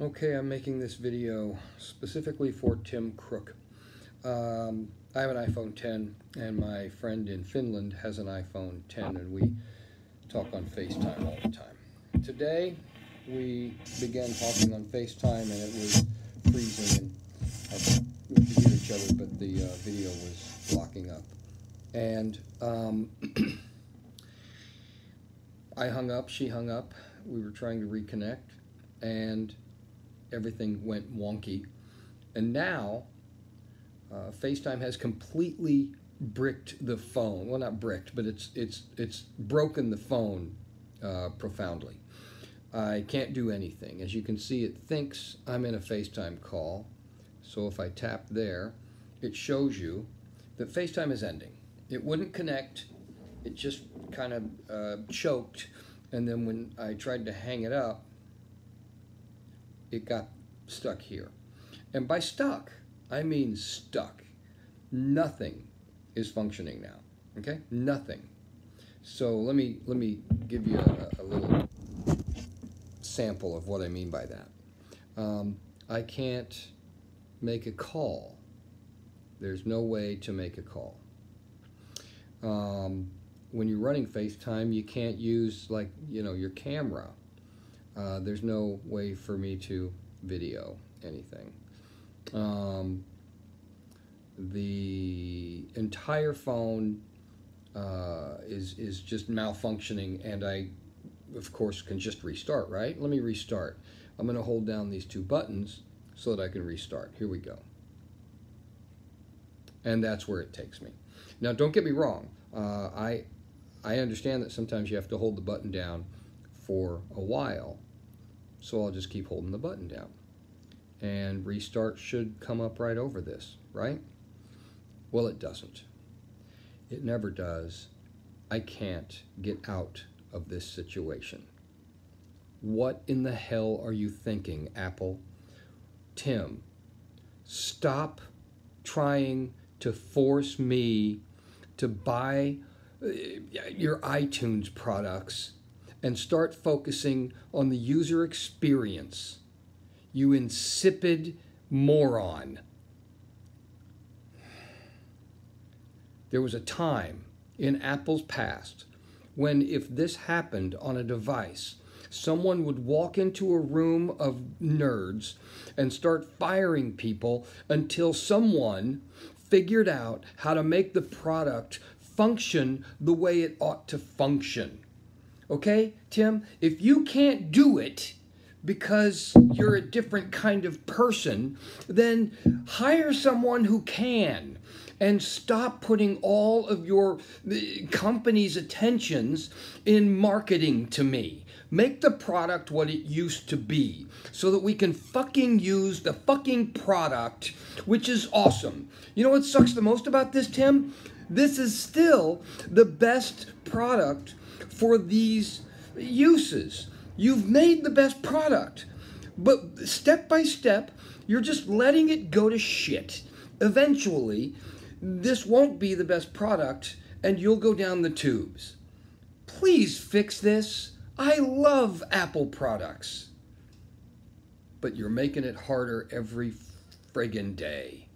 Okay, I'm making this video specifically for Tim Crook. Um, I have an iPhone 10 and my friend in Finland has an iPhone 10 and we talk on FaceTime all the time. Today we began talking on FaceTime and it was freezing and we could hear each other but the uh, video was blocking up. And um, I hung up, she hung up, we were trying to reconnect and everything went wonky. And now, uh, FaceTime has completely bricked the phone. Well, not bricked, but it's it's it's broken the phone uh, profoundly. I can't do anything. As you can see, it thinks I'm in a FaceTime call. So if I tap there, it shows you that FaceTime is ending. It wouldn't connect. It just kind of uh, choked. And then when I tried to hang it up, it got stuck here. And by stuck, I mean stuck. Nothing is functioning now. Okay? Nothing. So let me let me give you a, a little sample of what I mean by that. Um, I can't make a call. There's no way to make a call. Um, when you're running FaceTime, you can't use like you know your camera uh, there's no way for me to video anything. Um, the entire phone uh, is is just malfunctioning, and I, of course, can just restart. Right? Let me restart. I'm going to hold down these two buttons so that I can restart. Here we go. And that's where it takes me. Now, don't get me wrong. Uh, I I understand that sometimes you have to hold the button down for a while. So I'll just keep holding the button down. And restart should come up right over this, right? Well, it doesn't. It never does. I can't get out of this situation. What in the hell are you thinking, Apple? Tim, stop trying to force me to buy uh, your iTunes products and start focusing on the user experience. You insipid moron. There was a time in Apple's past when, if this happened on a device, someone would walk into a room of nerds and start firing people until someone figured out how to make the product function the way it ought to function. Okay, Tim? If you can't do it because you're a different kind of person, then hire someone who can and stop putting all of your uh, company's attentions in marketing to me. Make the product what it used to be so that we can fucking use the fucking product, which is awesome. You know what sucks the most about this, Tim? This is still the best product for these uses. You've made the best product, but step by step, you're just letting it go to shit. Eventually, this won't be the best product and you'll go down the tubes. Please fix this. I love Apple products. But you're making it harder every friggin' day.